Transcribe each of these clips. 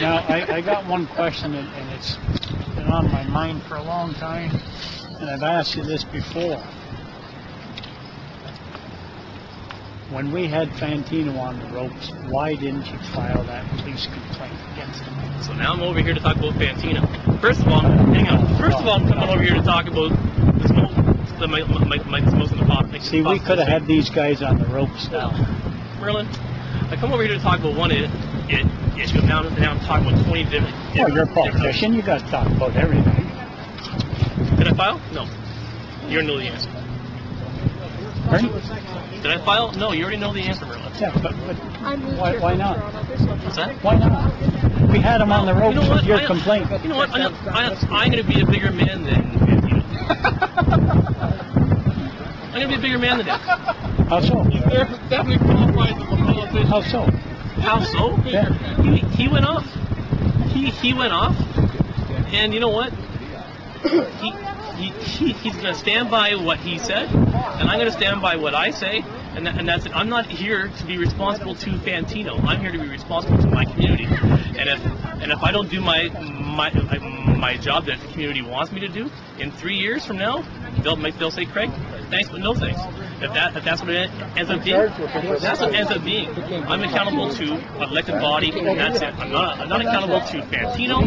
Now, I, I got one question, and, and it's been on my mind for a long time, and I've asked you this before. When we had Fantino on the ropes, why didn't you file that police complaint against him? So now I'm over here to talk about Fantino. First of all, uh, hang on. First of all, I'm coming over here to talk about this mo- the my, my, my, most in the pop. like, See, we could have had these guys on the ropes now. Merlyn. I come over here to talk about one i- i- issue. Now, now I'm talking about 20 different. Well, you're a politician, you gotta talk about everything. Did I file? No. You already know the answer. Pardon? Did I file? No, you already know the answer, Merlyn. Yeah, but, but Why- why not? Toronto. There's no What's that? why not? We had him on the Well, ropes you know with your I- complaint. You know what? I'm, I'm, I'm going to be a bigger man than Fantino. I'm going to be a bigger man than him. How so? definitely qualifies as a politician. How so? How so? Yeah. He, he went off. He he went off. And you know what? He, he, he he's going to stand by what he said, and I'm going to stand by what I say, and, that, and that's it. I'm not here to be responsible to Fantino. I'm here to be responsible to my community. And if and if I don't do my my my job that the community wants me to do in three years from now, they'll make they'll say, Craig, thanks but no thanks. If that if that's what it ends up being, that's what ends up being. I'm accountable to an elected body, and that's it. I'm not I'm not accountable to Fantino.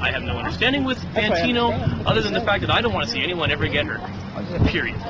I have no understanding with Fantino, other than the fact that I don't want to see anyone ever get hurt. Period.